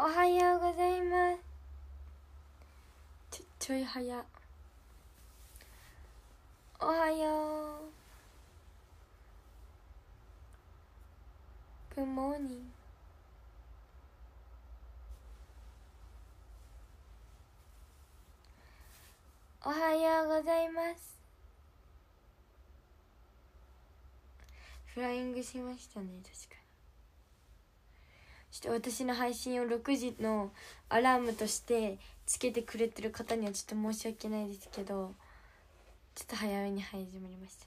おはようございます。ちょちょい早。おはよう。Good morning おはようございます。フライングしましたね確か。ちょっと私の配信を6時のアラームとしてつけてくれてる方にはちょっと申し訳ないですけどちょっと早めに始まりました。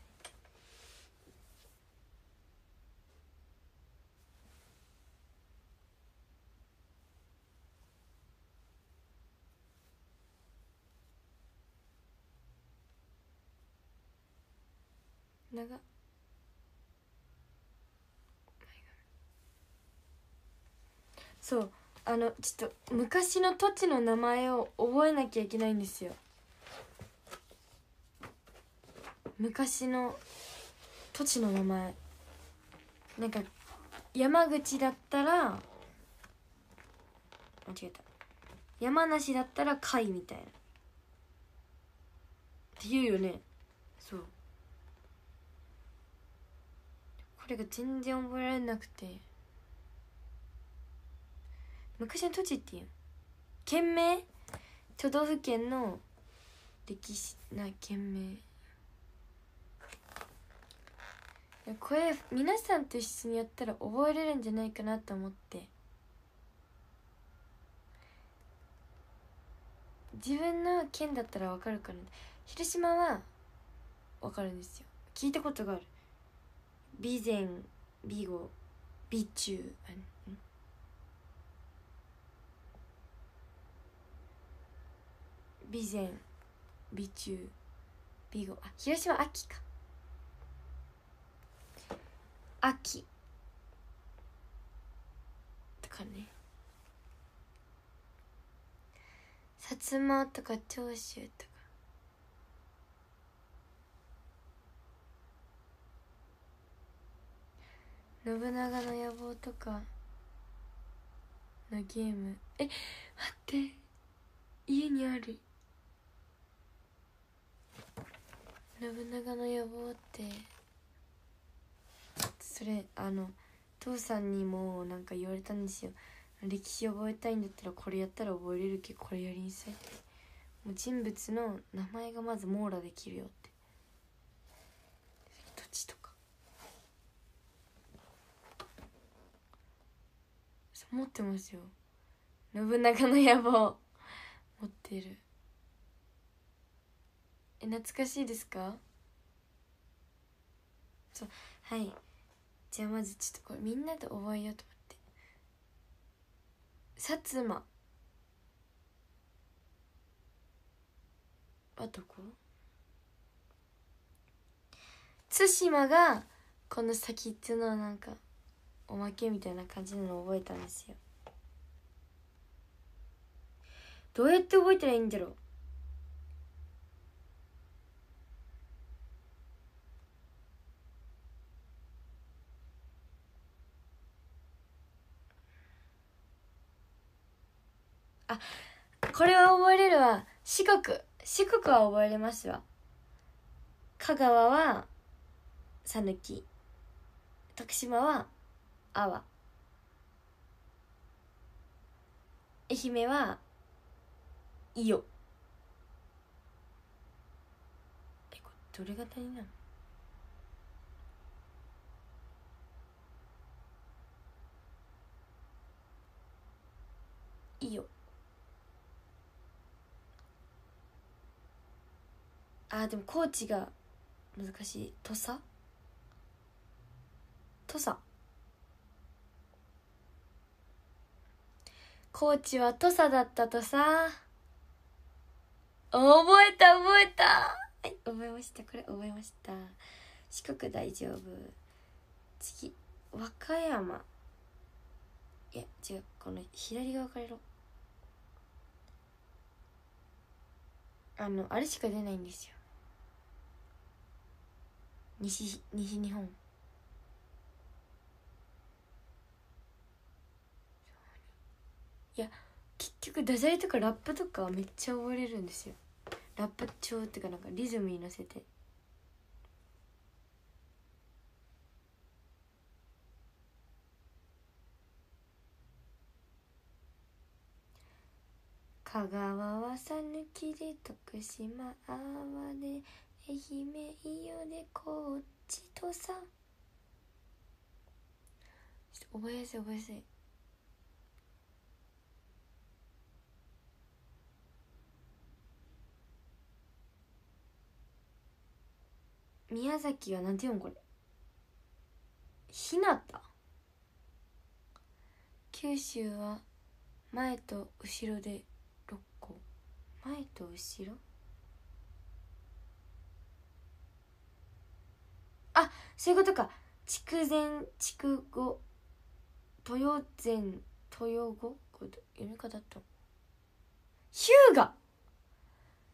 長っ。そうあのちょっと昔の土地の名前を覚えなきゃいけないんですよ。昔の土地の名前。なんか山口だったら間違えた。山梨だったら貝みたいな。って言うよね。そう。これが全然覚えられなくて。昔の土地っていう。県名？都道府県の歴史な県名。これ皆さんと一緒にやったら覚えれるんじゃないかなと思って。自分の県だったら分かるから広島は分かるんですよ。聞いたことがある。備前備後備中。あん備前備中備後あ広島秋か。秋。とかね。薩摩とか長州とか。信長の野望とか。のゲーム。え待って。家にある。信長の野望ってそれあの父さんにもなんか言われたんですよ。歴史覚えたいんだったらこれやったら覚えれるけどこれやりんさいって。もう人物の名前がまず網羅できるよって。土地とか。そう持ってますよ。信長の野望。持ってる。え懐かしいですか？そうはい。じゃあまずちょっとこれみんなで覚えようと思って。薩摩。はどこ？対馬がこの先っちのなんかおまけみたいな感じなの覚えたんですよ。どうやって覚えたらいいんだろう？あこれは覚えれるわ。四国。四国は覚えれますわ香川は讃岐徳島は阿波愛媛は伊予えこれどれが足りなの伊予あでも高知が難しい。土佐？土佐。高知は土佐だったとさ。覚えた覚えた。はい覚えました。これ覚えました。四国大丈夫。次和歌山。いや違う。この左側からやろあのあれしか出ないんですよ。西西日本。いや結局ダジャレとかラップとかめっちゃ覚えれるんですよ。ラップ調っていうかなんかリズムに乗せて。香川は讃岐で徳島阿波で愛媛伊予で高知とさちょっと覚えやすい覚えやすい。宮崎はなんて読むこれ？ひなた。九州は前と後ろで6個。前と後ろ？あそういうことか。筑前筑後豊前豊後？これ読み方だった？日向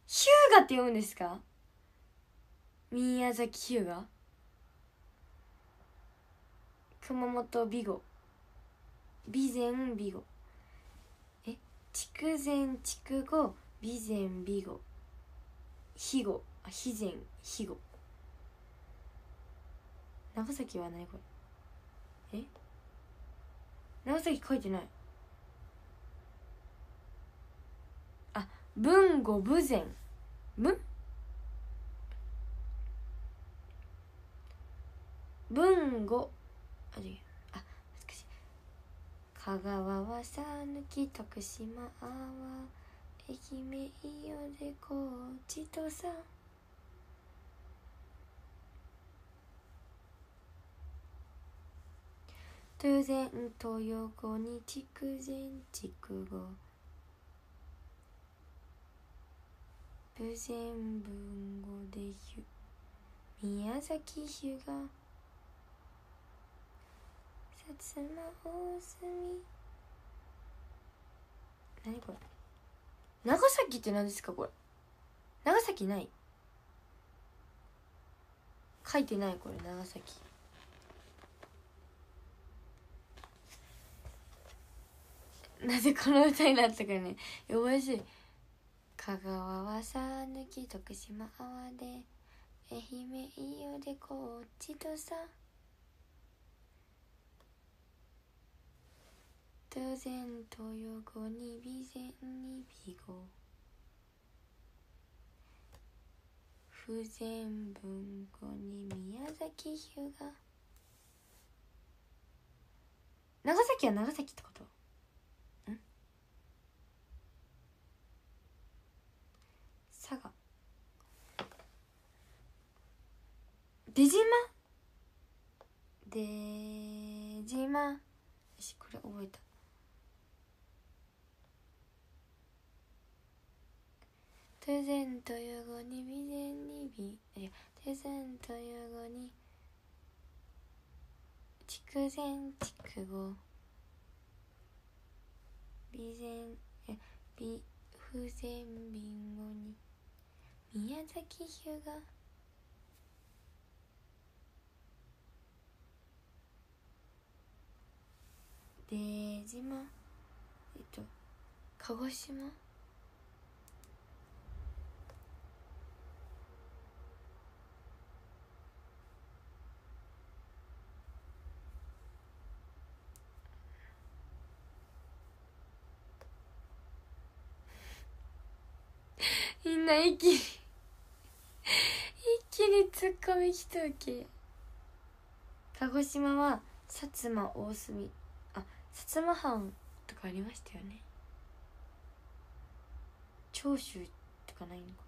日向って読むんですか？宮崎日向熊本美語備前美語え？筑前筑後備前美語肥後？あ肥前肥後。長崎は何これえ？長崎書いてない。あ文語武前。文？文語。あ違う。あ難しい。香川は讃岐徳島阿波愛媛伊予で高知とさ突然豊後に筑前筑後武前文語でひゅ宮崎日向薩摩大隅。何これ？長崎って何ですかこれ？長崎ない。書いてないこれ長崎。なぜこの歌になったかね。覚えやすい。香川は讃岐徳島阿波で愛媛伊予で高知とさ。当然豊後に備前に美語。不全文語に宮崎日向長崎は長崎ってことん佐賀出島？出島。よしこれ覚えた。突然と予後に備前に美いや突然と予後に筑前筑後。備前え美不全貧後に。宮崎日向出島えっと鹿児島？みんな一気に一気にツッコミきとけ。鹿児島は薩摩大隅。薩摩藩とかありましたよね。長州とかないのか。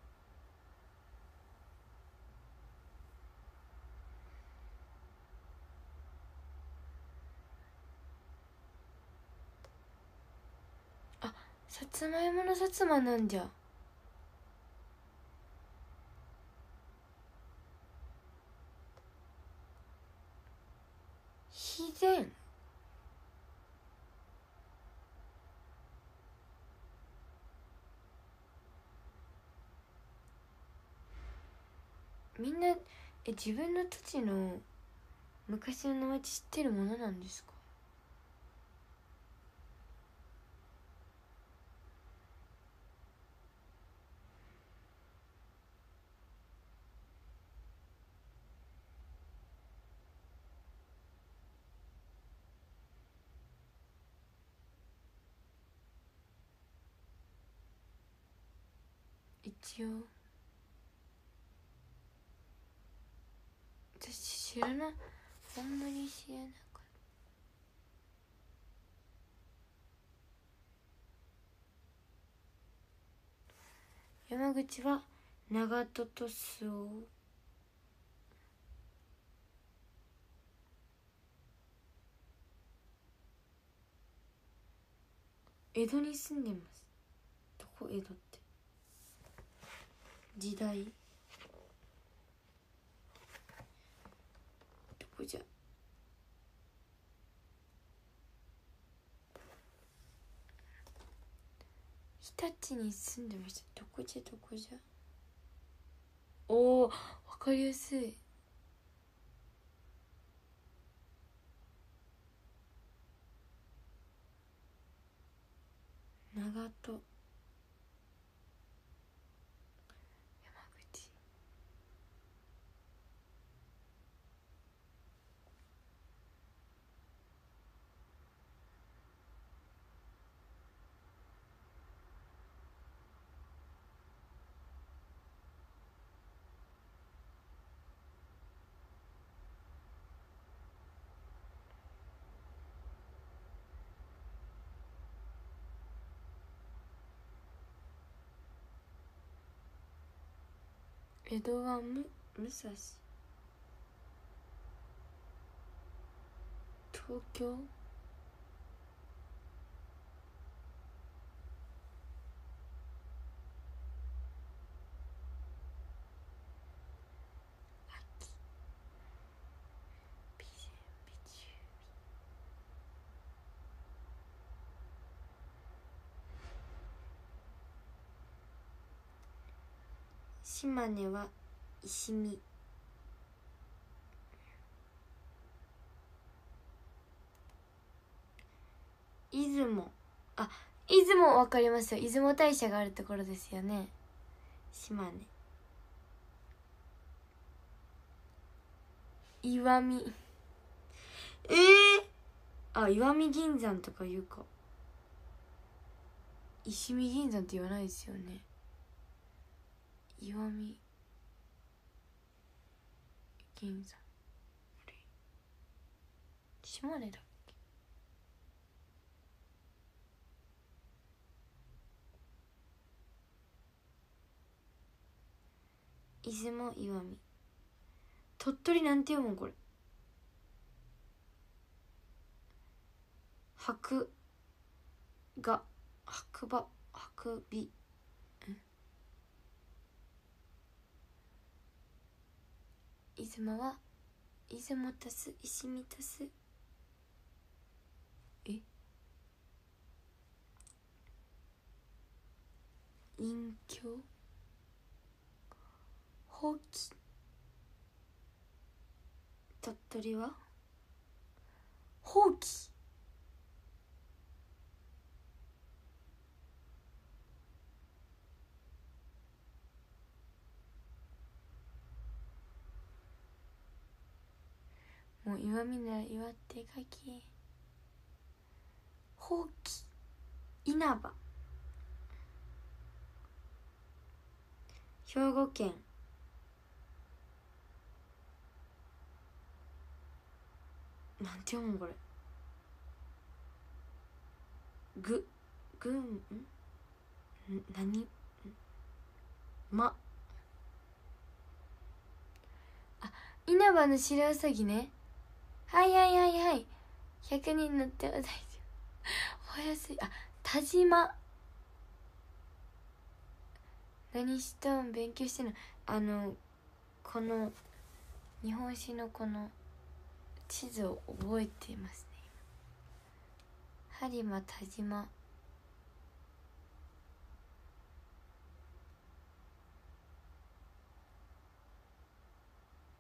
あさつまいもの薩摩なんじゃ。秘伝？みんなえ自分の土地の昔の名前知ってるものなんですか？一応。知らない。あんまり知らなかった。山口は長門と周防。江戸に住んでます。どこ？江戸って。時代？こじゃ日立に住んでましたどこじゃどこじゃ？おおわかりやすい。長門。江戸はむ武蔵。東京秋備前備中島根は石見。出雲。あ出雲わかりますよ。出雲大社があるところですよね。島根。石見。ええー、あ石見銀山とか言うか。石見銀山って言わないですよね石見銀山あれ島根だっけ？出雲石見。鳥取なんて読むんこれ？白が白馬白美出雲は出雲足す石見足す。え？隠居？放棄？鳥取は？放棄？もう岩見なら岩手かき。ほうき稲葉。兵庫県。なんて読むこれ。ぐぐん？ん何？ま。あ稲葉の白うさぎね。はいはいはいはい。100人乗っては大丈夫。おやすい。あ田島。何しとん勉強してんの？あのこの日本史のこの地図を覚えていますね。播磨田島。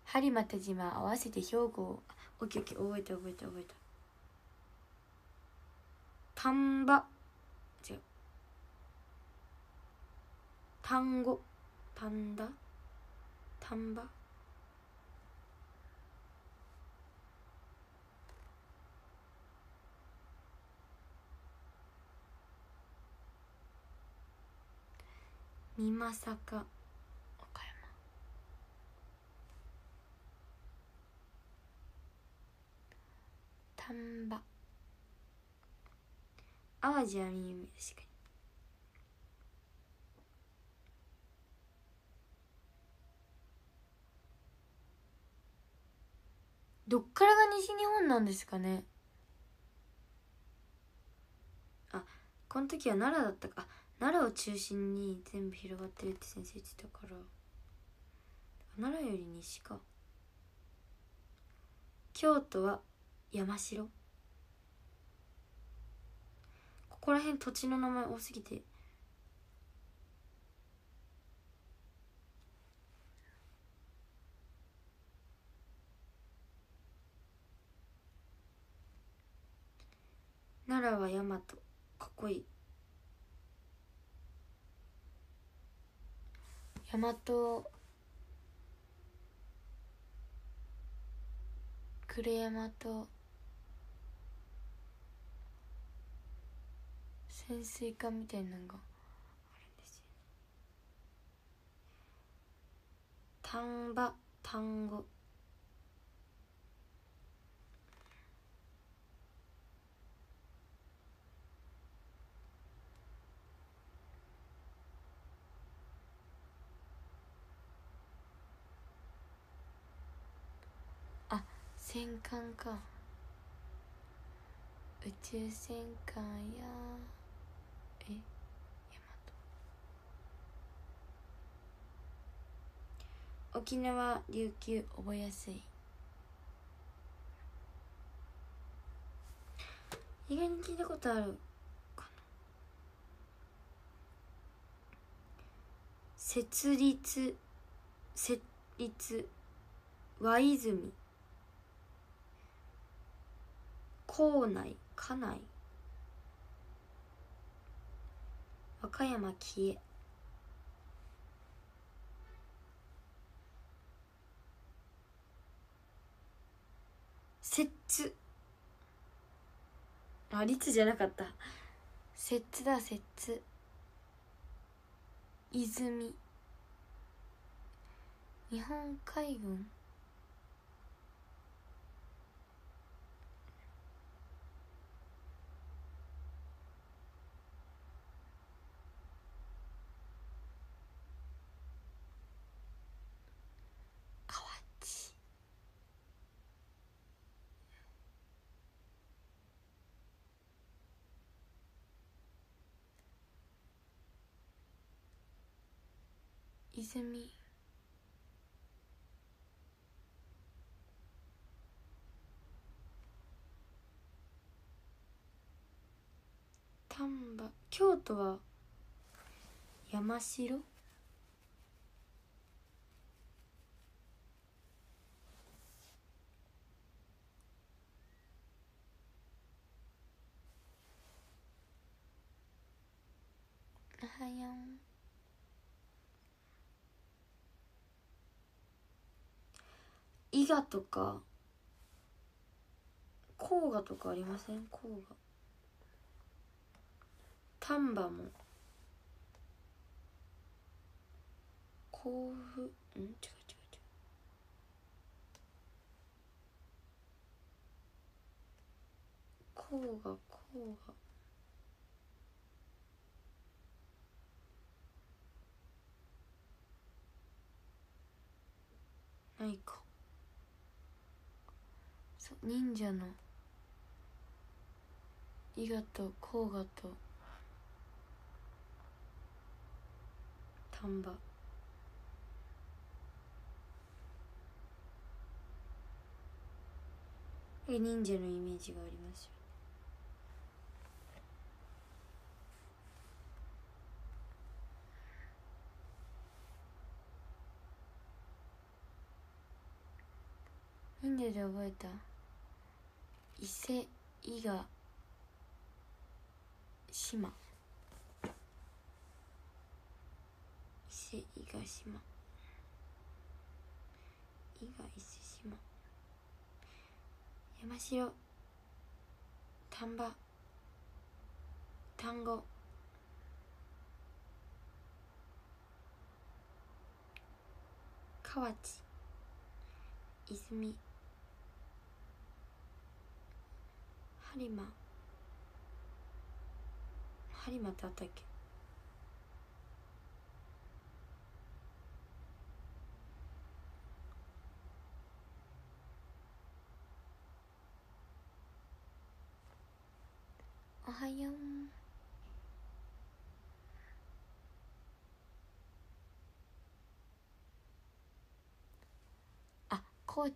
播磨田島合わせて兵庫を。オッケーオッケー覚えた覚えた覚えた。丹波。違う。単語丹田丹波。美作。岡山丹波淡路は見確かにどっからが西日本なんですかね。あこの時は奈良だったか。奈良を中心に全部広がってるって先生言ってたから。奈良より西か。京都は山城？ここら辺土地の名前多すぎて。奈良は大和。かっこいい。大和。呉山と潜水艦みたいなのがあるんですよ。丹波単語あ戦艦か。宇宙戦艦やえヤマト沖縄琉球覚えやすい。意外に聞いたことあるかな。設立設立和泉。校内家内。和歌山紀江つあ律じゃなかった。摂津だ摂。津泉。日本海軍河内泉。丹波。京都は山城？おはよう伊賀とか甲賀とかありません？甲賀。丹波も。甲府？ん？違う違う違う。甲賀甲賀。ないか。忍者の伊賀と甲賀と丹波。忍者のイメージがありますよ。忍者で覚えた？伊勢伊賀島。伊勢伊賀島。伊賀伊勢島。山城。丹波。丹後。河内。泉。播磨。播磨ってあったっけ？おはよう。あ高知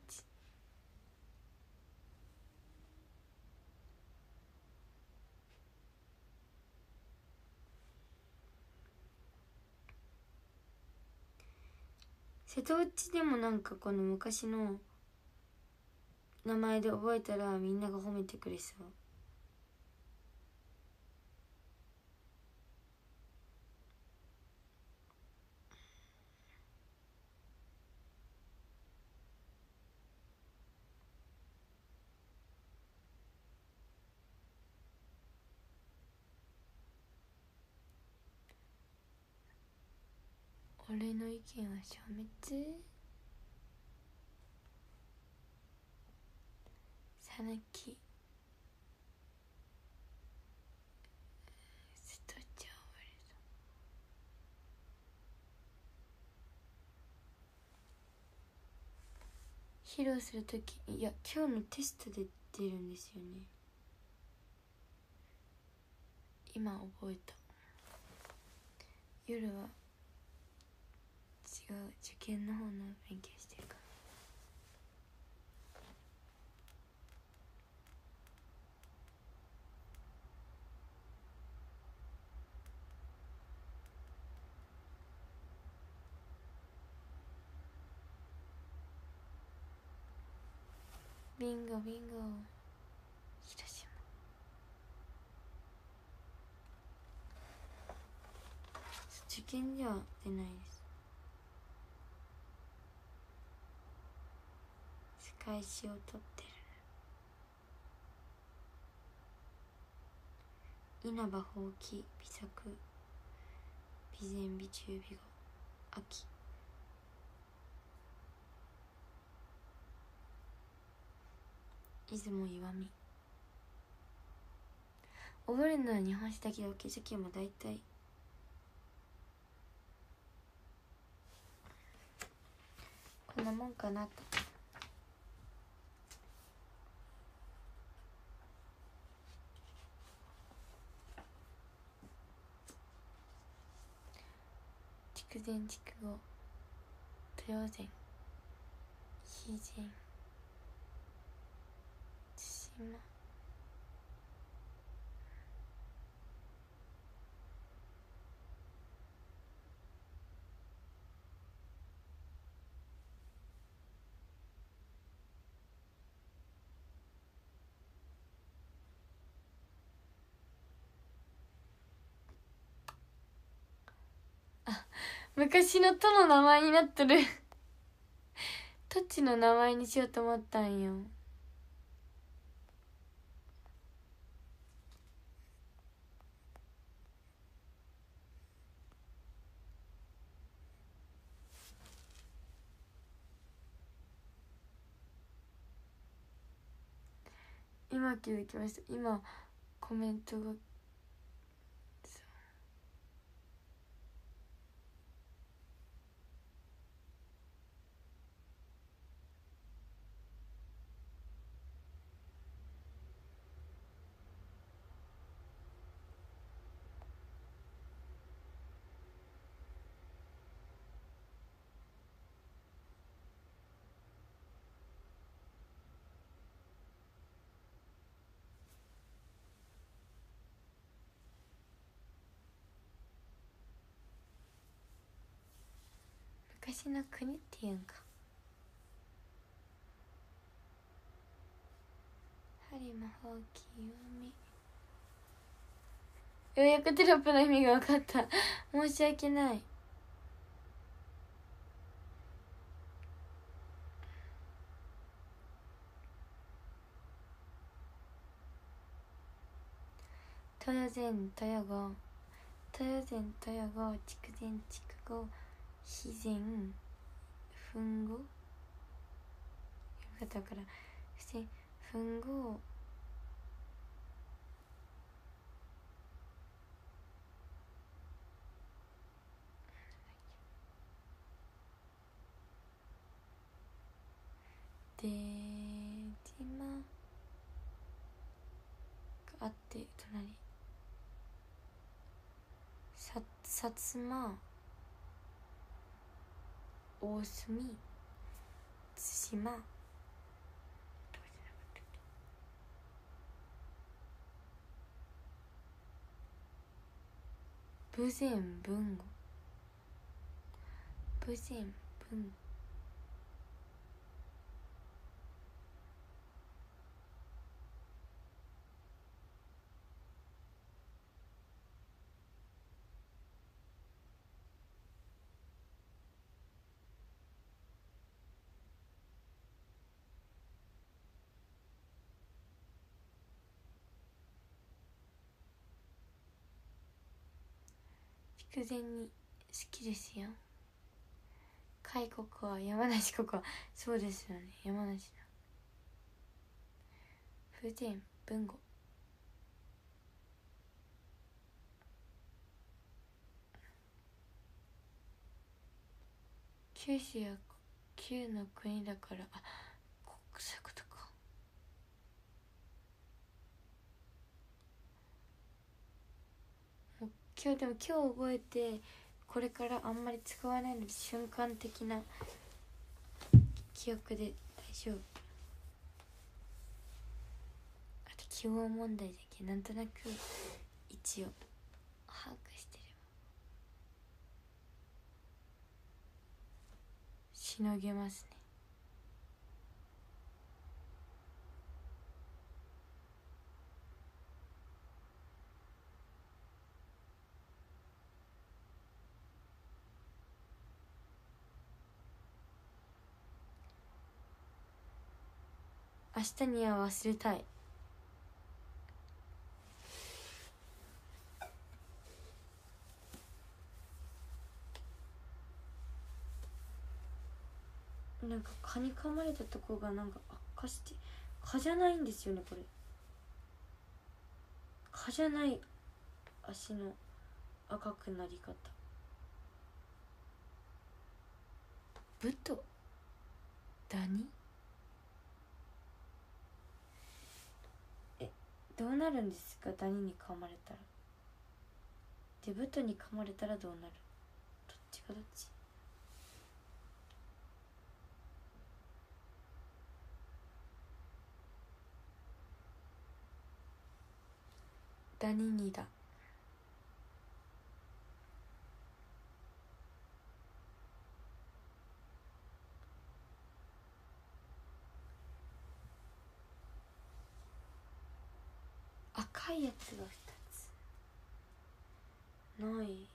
瀬戸内でもなんかこの昔の名前で覚えたらみんなが褒めてくれそう。俺の意見は消滅？さぬき瀬戸内は披露するときいや今日のテストで出るんですよね。今覚えた。夜は違う受験の方の勉強してるから。ビンゴビンゴ広島受験では出ないです。世界史を取ってる。稲葉ほうき美作備前美中美語秋。出雲岩見。覚えるのは日本史だけど受験も大体。こんなもんかなと。筑前筑後豊前肥前対馬あ昔の都の名前になっとる。土地の名前にしようと思ったんよ。今気づきました。今コメントが昔の国っていうんか。針魔法器弱みようやくテロップの意味が分かった。申し訳ない。豊前豊後豊前豊後筑前筑後。肥前分後読み方からして分後で島があって隣。さ薩摩大隅対馬。豊前文後豊前文後筑前に好きですよ。海国は山梨ここはそうですよね。山梨の。風前文語九州は旧の国だからあこそういうことかもう今日でも今日覚えてこれからあんまり使わないので瞬間的な記憶で大丈夫。あと記号問題だけ？なんとなく一応把握してれば。しのげますね。明日には忘れたい。なんか蚊に噛まれたとこがなんか悪化して蚊じゃないんですよねこれ。蚊じゃない足の赤くなり方。ブとダニ？どうなるんですか？ダニに噛まれたら。でブトに噛まれたらどうなる？どっちがどっち？ダニにだ赤いやつが2つ。ない。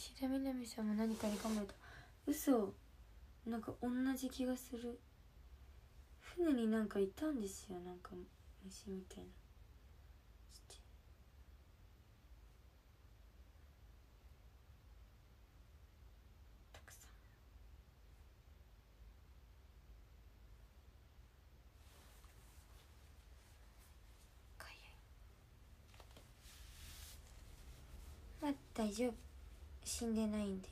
石田みなみさんも何かに噛まれた。嘘。なんか同じ気がする。船になんかいたんですよ。なんか虫みたいな。ちっちゃい。たくさん。かゆい。まあ大丈夫？死んでないんで。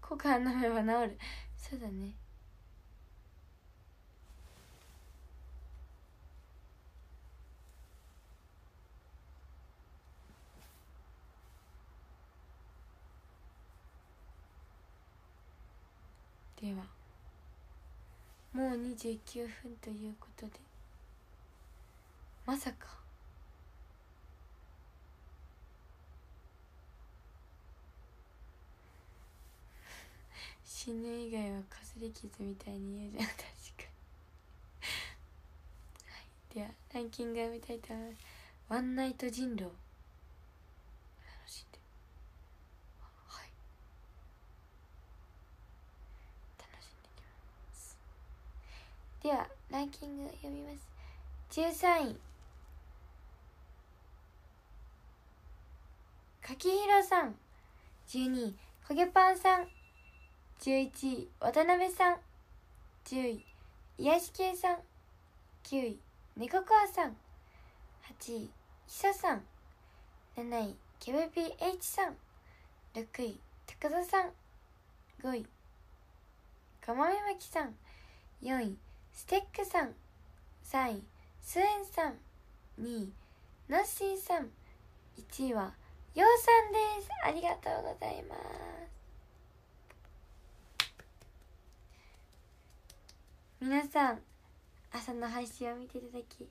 コカ飲めば治る。そうだね。では。もう29分ということで。まさか。死ぬ以外はかすり傷みたいに言うじゃん確かに。はい。ではランキングを見たいと思います。ワンナイト人狼楽しんではい楽しんできますではランキング読みます。13位。柿広さん。12位。こげパンさん。11位。渡辺さん。10位。癒し系さん。9位。猫川さん。8位。久ささん。7位。ケブピ H さん。6位。高田さん。5位。かまめまきさん。4位。ステックさん3位スエンさん2位ナッシーさん1位はようさんです。ありがとうございます。皆さん朝の配信を見ていただき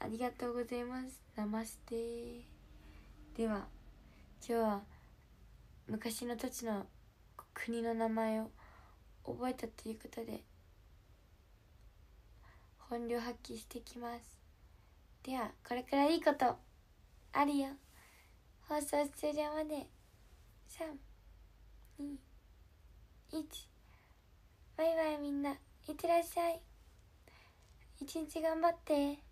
ありがとうございます。ナマステ。では今日は昔の土地の国の名前を覚えたということで本領発揮してきます。ではこれからいいことあるよ。放送終了まで。321バイバイみんな。いってらっしゃい。一日頑張って。